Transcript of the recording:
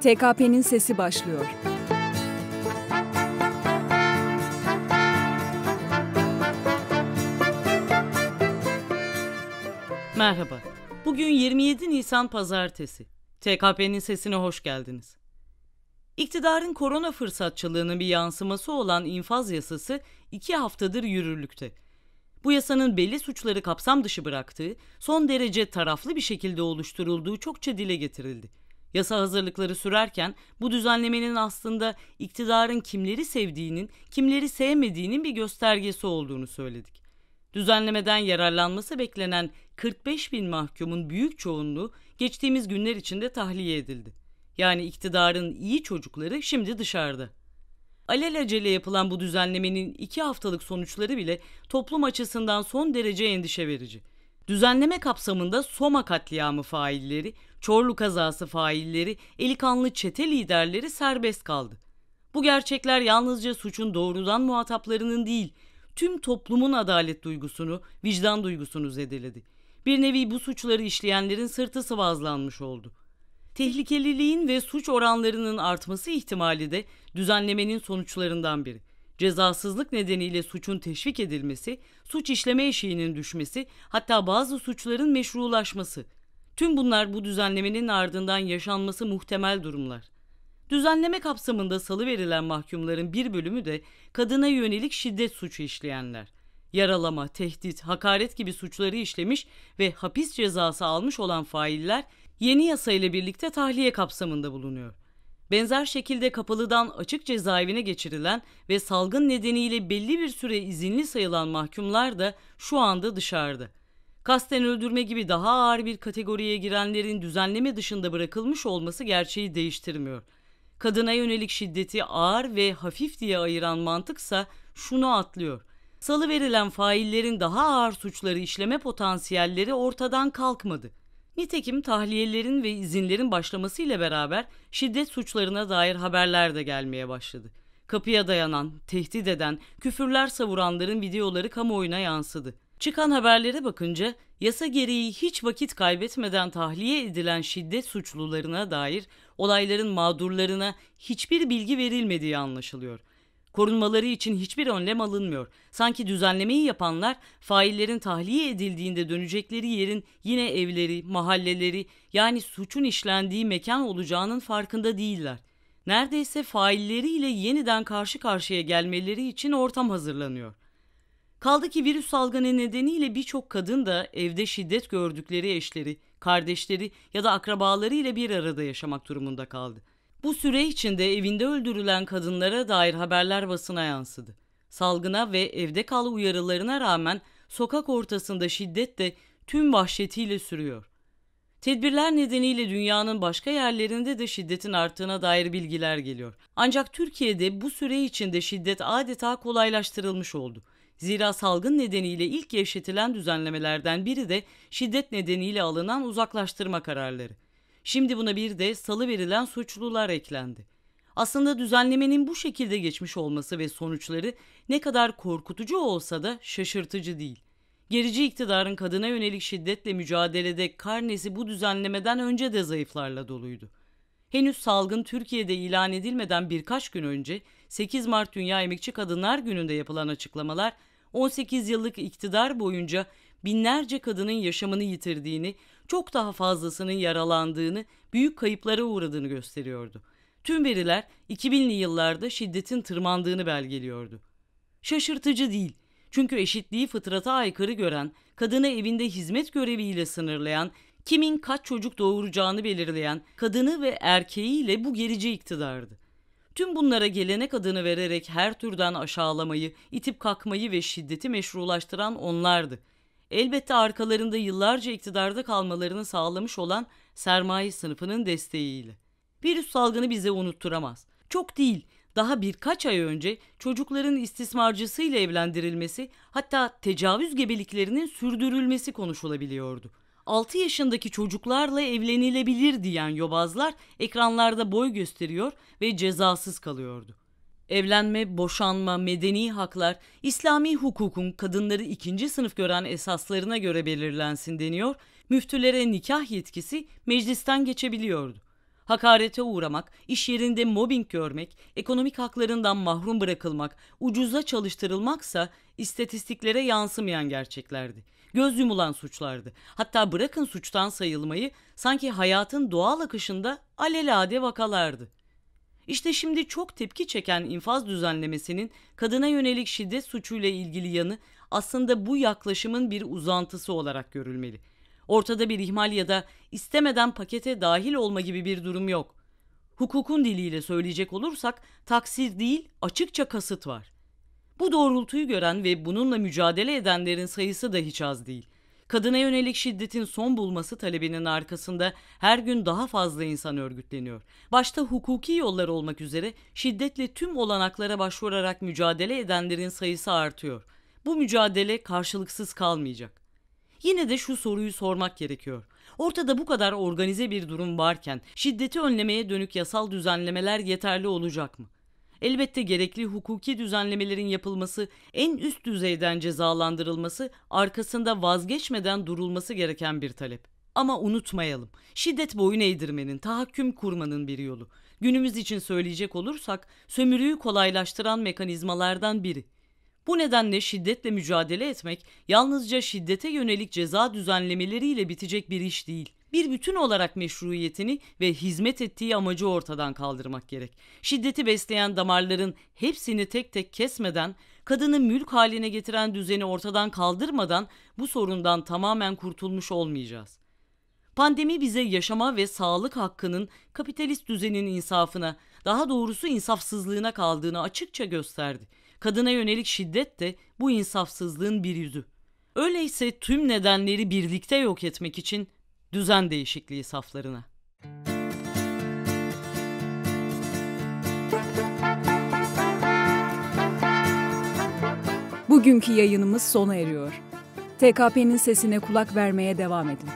TKP'nin sesi başlıyor. Merhaba. Bugün 27 Nisan Pazartesi. TKP'nin sesine hoş geldiniz. İktidarın korona fırsatçılığının bir yansıması olan infaz yasası iki haftadır yürürlükte. Bu yasanın belli suçları kapsam dışı bıraktığı, son derece taraflı bir şekilde oluşturulduğu çokça dile getirildi. Yasa hazırlıkları sürerken bu düzenlemenin aslında iktidarın kimleri sevdiğinin, kimleri sevmediğinin bir göstergesi olduğunu söyledik. Düzenlemeden yararlanması beklenen 45 bin mahkumun büyük çoğunluğu geçtiğimiz günler içinde tahliye edildi. Yani iktidarın iyi çocukları şimdi dışarıda. Alelacele yapılan bu düzenlemenin iki haftalık sonuçları bile toplum açısından son derece endişe verici. Düzenleme kapsamında Soma katliamı failleri, Çorlu kazası failleri, eli kanlı çete liderleri serbest kaldı. Bu gerçekler yalnızca suçun doğrudan muhataplarının değil, tüm toplumun adalet duygusunu, vicdan duygusunu zedeledi. Bir nevi bu suçları işleyenlerin sırtı sıvazlanmış oldu. Tehlikeliliğin ve suç oranlarının artması ihtimali de düzenlemenin sonuçlarından biri. Cezasızlık nedeniyle suçun teşvik edilmesi, suç işleme eşiğinin düşmesi, hatta bazı suçların meşrulaşması. Tüm bunlar bu düzenlemenin ardından yaşanması muhtemel durumlar. Düzenleme kapsamında salı verilen mahkumların bir bölümü de kadına yönelik şiddet suçu işleyenler. Yaralama, tehdit, hakaret gibi suçları işlemiş ve hapis cezası almış olan failler yeni yasa ile birlikte tahliye kapsamında bulunuyor. Benzer şekilde kapalıdan açık cezaevine geçirilen ve salgın nedeniyle belli bir süre izinli sayılan mahkumlar da şu anda dışarıda. Kasten öldürme gibi daha ağır bir kategoriye girenlerin düzenleme dışında bırakılmış olması gerçeği değiştirmiyor. Kadına yönelik şiddeti ağır ve hafif diye ayıran mantıksa şunu atlıyor. Salı verilen faillerin daha ağır suçları işleme potansiyelleri ortadan kalkmadı. Nitekim tahliyelerin ve izinlerin başlamasıyla beraber şiddet suçlarına dair haberler de gelmeye başladı. Kapıya dayanan, tehdit eden, küfürler savuranların videoları kamuoyuna yansıdı. Çıkan haberlere bakınca yasa gereği hiç vakit kaybetmeden tahliye edilen şiddet suçlularına dair olayların mağdurlarına hiçbir bilgi verilmediği anlaşılıyor. Korunmaları için hiçbir önlem alınmıyor. Sanki düzenlemeyi yapanlar faillerin tahliye edildiğinde dönecekleri yerin yine evleri, mahalleleri yani suçun işlendiği mekan olacağının farkında değiller. Neredeyse failleriyle yeniden karşı karşıya gelmeleri için ortam hazırlanıyor. Kaldı ki virüs salgını nedeniyle birçok kadın da evde şiddet gördükleri eşleri, kardeşleri ya da akrabaları ile bir arada yaşamak durumunda kaldı. Bu süre içinde evinde öldürülen kadınlara dair haberler basına yansıdı. Salgına ve evde kal uyarılarına rağmen sokak ortasında şiddet de tüm vahşetiyle sürüyor. Tedbirler nedeniyle dünyanın başka yerlerinde de şiddetin arttığına dair bilgiler geliyor. Ancak Türkiye'de bu süre içinde şiddet adeta kolaylaştırılmış oldu. Zira salgın nedeniyle ilk gevşetilen düzenlemelerden biri de şiddet nedeniyle alınan uzaklaştırma kararları. Şimdi buna bir de salı verilen suçlular eklendi. Aslında düzenlemenin bu şekilde geçmiş olması ve sonuçları ne kadar korkutucu olsa da şaşırtıcı değil. Gerici iktidarın kadına yönelik şiddetle mücadelede karnesi bu düzenlemeden önce de zayıflarla doluydu. Henüz salgın Türkiye'de ilan edilmeden birkaç gün önce 8 Mart Dünya Emekçi Kadınlar Günü'nde yapılan açıklamalar 18 yıllık iktidar boyunca binlerce kadının yaşamını yitirdiğini, çok daha fazlasının yaralandığını, büyük kayıplara uğradığını gösteriyordu. Tüm veriler 2000'li yıllarda şiddetin tırmandığını belgeliyordu. Şaşırtıcı değil. Çünkü eşitliği fıtrata aykırı gören, kadını evinde hizmet göreviyle sınırlayan, kimin kaç çocuk doğuracağını belirleyen kadını ve erkeğiyle bu gerici iktidardı. Tüm bunlara gelenek adını vererek her türden aşağılamayı, itip kalkmayı ve şiddeti meşrulaştıran onlardı. Elbette arkalarında yıllarca iktidarda kalmalarını sağlamış olan sermaye sınıfının desteğiyle. Virüs salgını bize unutturamaz. Çok değil, daha birkaç ay önce çocukların istismarcısıyla evlendirilmesi hatta tecavüz gebeliklerinin sürdürülmesi konuşulabiliyordu. 6 yaşındaki çocuklarla evlenilebilir diyen yobazlar ekranlarda boy gösteriyor ve cezasız kalıyordu. Evlenme, boşanma, medeni haklar, İslami hukukun kadınları ikinci sınıf gören esaslarına göre belirlensin deniyor, müftülere nikah yetkisi meclisten geçebiliyordu. Hakarete uğramak, iş yerinde mobbing görmek, ekonomik haklarından mahrum bırakılmak, ucuza çalıştırılmaksa istatistiklere yansımayan gerçeklerdi. Göz yumulan suçlardı. Hatta bırakın suçtan sayılmayı sanki hayatın doğal akışında alelade vakalardı. İşte şimdi çok tepki çeken infaz düzenlemesinin kadına yönelik şiddet suçuyla ilgili yanı aslında bu yaklaşımın bir uzantısı olarak görülmeli. Ortada bir ihmal ya da istemeden pakete dahil olma gibi bir durum yok. Hukukun diliyle söyleyecek olursak taksir değil açıkça kasıt var. Bu doğrultuyu gören ve bununla mücadele edenlerin sayısı da hiç az değil. Kadına yönelik şiddetin son bulması talebinin arkasında her gün daha fazla insan örgütleniyor. Başta hukuki yollar olmak üzere şiddetle tüm olanaklara başvurarak mücadele edenlerin sayısı artıyor. Bu mücadele karşılıksız kalmayacak. Yine de şu soruyu sormak gerekiyor. Ortada bu kadar organize bir durum varken şiddeti önlemeye dönük yasal düzenlemeler yeterli olacak mı? Elbette gerekli hukuki düzenlemelerin yapılması, en üst düzeyden cezalandırılması, arkasında vazgeçmeden durulması gereken bir talep. Ama unutmayalım, şiddet boyun eğdirmenin, tahakküm kurmanın bir yolu. Günümüz için söyleyecek olursak, sömürüyü kolaylaştıran mekanizmalardan biri. Bu nedenle şiddetle mücadele etmek yalnızca şiddete yönelik ceza düzenlemeleriyle bitecek bir iş değil. Bir bütün olarak meşruiyetini ve hizmet ettiği amacı ortadan kaldırmak gerek. Şiddeti besleyen damarların hepsini tek tek kesmeden, kadını mülk haline getiren düzeni ortadan kaldırmadan bu sorundan tamamen kurtulmuş olmayacağız. Pandemi bize yaşama ve sağlık hakkının kapitalist düzenin insafına, daha doğrusu insafsızlığına kaldığını açıkça gösterdi. Kadına yönelik şiddet de bu insafsızlığın bir yüzü. Öyleyse tüm nedenleri birlikte yok etmek için düzen değişikliği saflarına. Bugünkü yayınımız sona eriyor. TKP'nin sesine kulak vermeye devam edin.